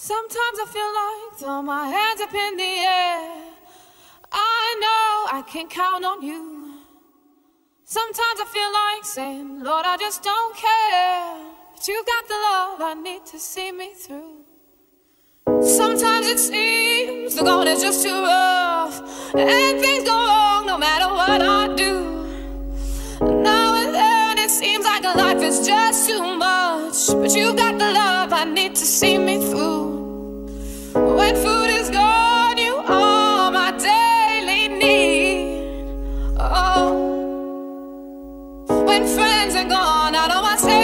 Sometimes I feel like throw my hands up in the air. I know I can count on you. Sometimes I feel like saying, Lord, I just don't care. But you got the love I need to see me through. Sometimes it seems the going is just too rough, and things go wrong no matter what I do. Now and then it seems like life is just too much, but you got the love I need to see me through. Friends are gone, I know my savior,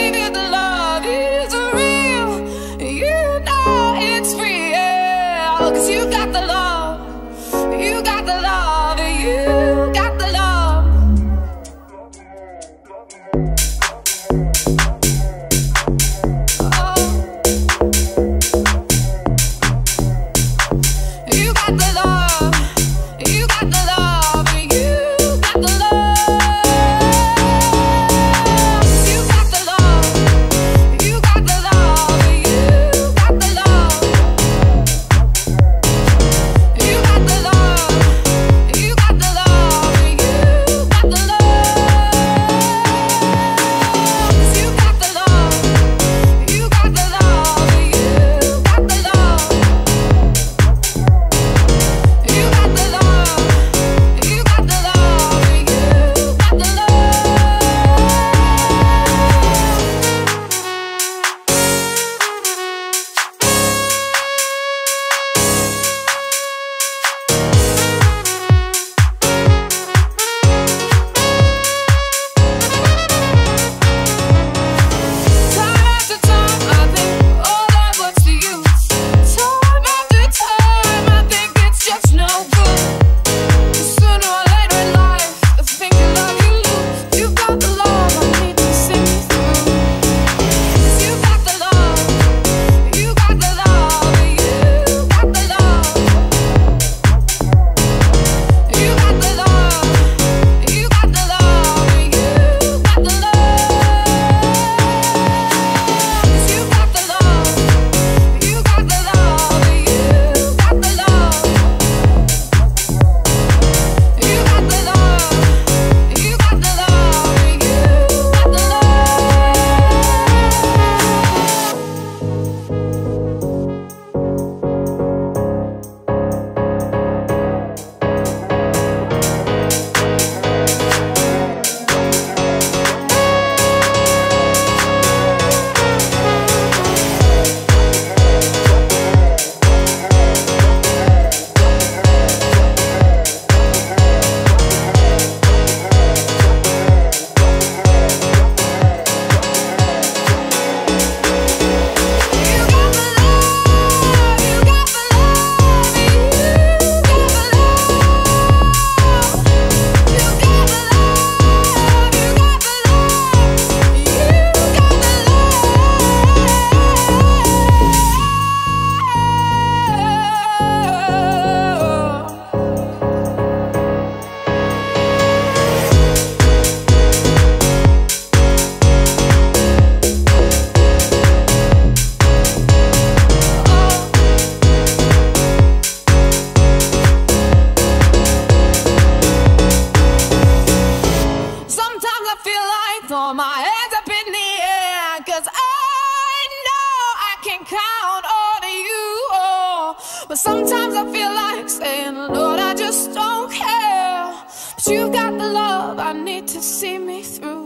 Cause I know I can count on you oh. But sometimes I feel like saying, Lord, I just don't care But you've got the love I need to see me through